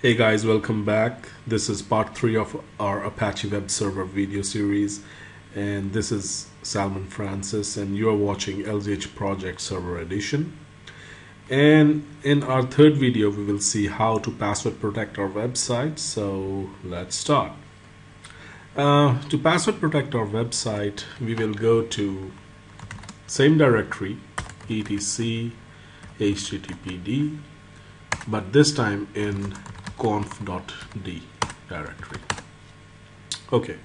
Hey guys, welcome back. This is part three of our Apache Web Server video series, and this is Salman Francis, and you are watching LZH Project Server Edition. And in our third video, we will see how to password protect our website. So let's start. Uh, to password protect our website, we will go to same directory, etc httpd, but this time in conf.d directory. Okay,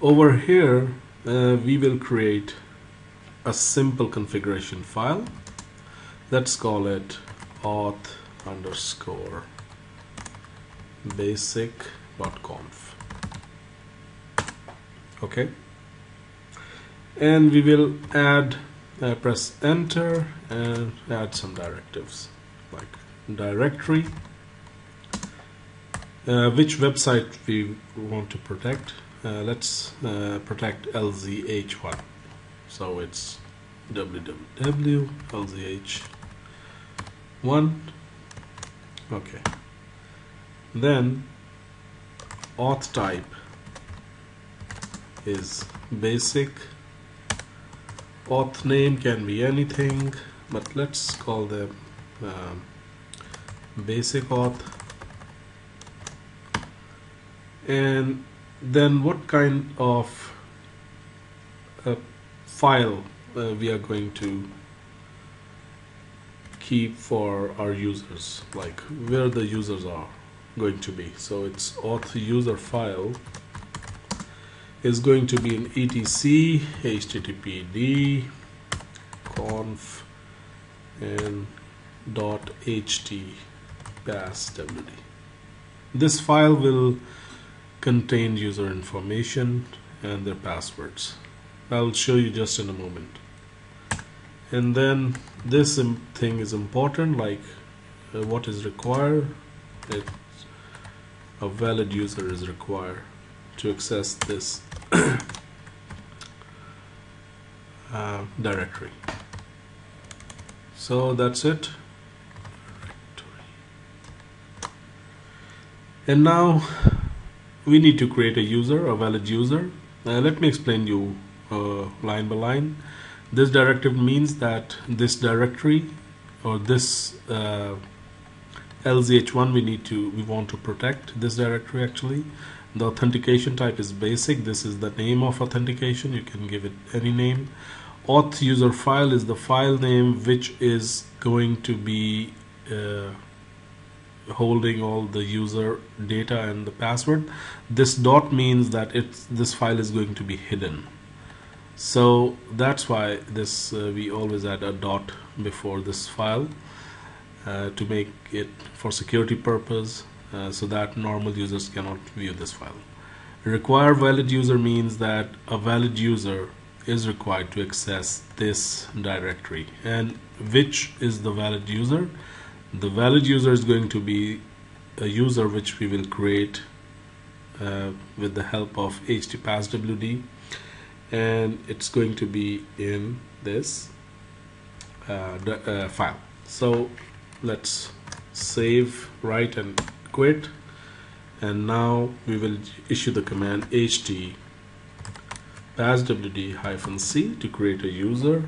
over here uh, we will create a simple configuration file. Let's call it auth underscore basic.conf. Okay, and we will add uh, press enter and add some directives like directory uh, which website we want to protect? Uh, let's uh, protect LZH1 so it's www LZH1 okay. Then auth type is basic. Auth name can be anything but let's call them um, basic auth and then what kind of a file uh, we are going to keep for our users? Like where the users are going to be? So it's auth user file is going to be an etc httpd conf and dot ht passwd this file will contain user information and their passwords. I'll show you just in a moment. And then this thing is important like uh, what is required. It, a valid user is required to access this uh, directory. So that's it. And now we need to create a user a valid user. Uh, let me explain you uh, line by line. This directive means that this directory or this uh, LZH1 we need to we want to protect this directory actually. The authentication type is basic. This is the name of authentication. You can give it any name. Auth user file is the file name which is going to be uh, holding all the user data and the password. This dot means that it's this file is going to be hidden. So that's why this uh, we always add a dot before this file uh, to make it for security purpose uh, so that normal users cannot view this file. Require valid user means that a valid user is required to access this directory and which is the valid user the valid user is going to be a user which we will create uh, with the help of htpasswd and it's going to be in this uh, uh, file. So let's save write and quit. And now we will issue the command ht passwd hyphen c to create a user.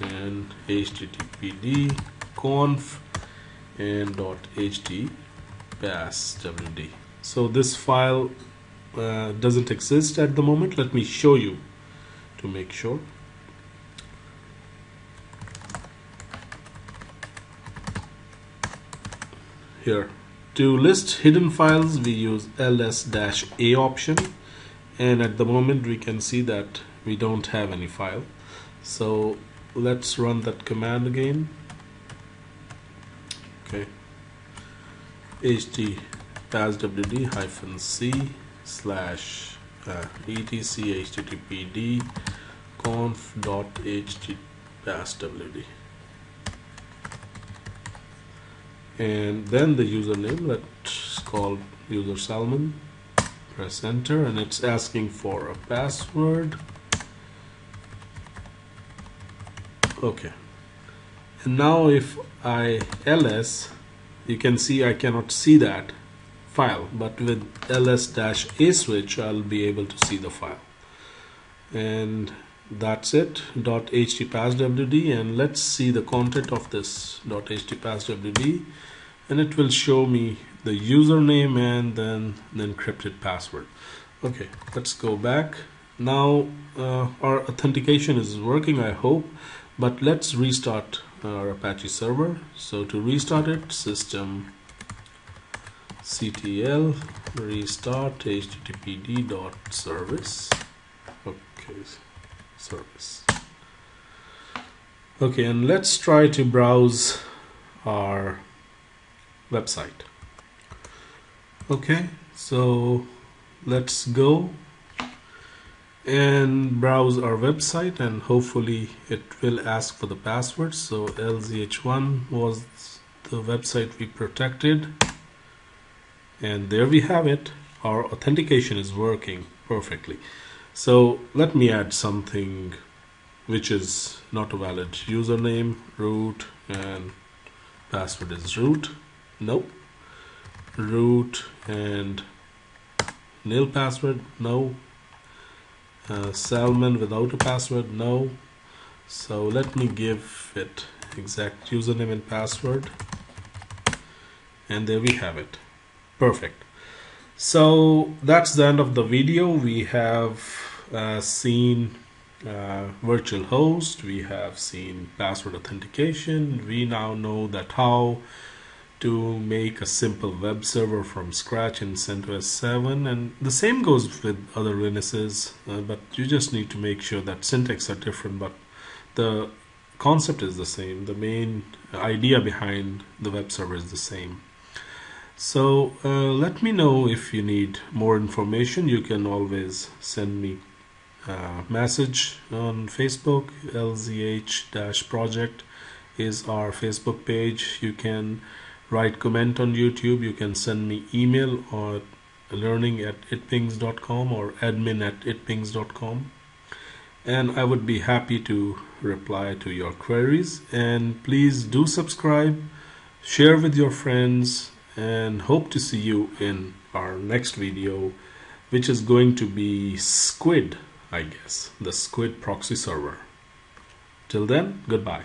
And httpd conf and .ht passwd. So this file uh, doesn't exist at the moment. Let me show you to make sure. Here, to list hidden files, we use ls-a option, and at the moment we can see that we don't have any file. So let's run that command again okay. Ht passwd hyphen c slash uh, etc httpd conf dot ht passwd and then the username let's call user salman press enter and it's asking for a password. Okay now if I ls you can see I cannot see that file but with ls-a switch I'll be able to see the file. And that's it .htpasswd and let's see the content of this .htpasswd and it will show me the username and then the encrypted password. Okay let's go back. Now uh, our authentication is working I hope but let's restart our Apache server. So to restart it system ctl restart httpd dot service. Okay service. Okay and let's try to browse our website. Okay so let's go and browse our website and hopefully it will ask for the password. So lzh1 was the website we protected. And there we have it. Our authentication is working perfectly. So let me add something which is not a valid username root and password is root. No root and nil password. No uh, Salman without a password? No. So let me give it exact username and password. And there we have it. Perfect. So that's the end of the video. We have uh, seen uh, virtual host. We have seen password authentication. We now know that how to make a simple web server from scratch in CentOS 7 and the same goes with other Linuxes uh, but you just need to make sure that syntax are different but the concept is the same. The main idea behind the web server is the same. So uh, let me know if you need more information. You can always send me a message on Facebook. Lzh-project is our Facebook page. You can write comment on YouTube. You can send me email or learning at itpings.com or admin at itpings.com and I would be happy to reply to your queries. And please do subscribe share with your friends and hope to see you in our next video which is going to be squid I guess the squid proxy server. Till then goodbye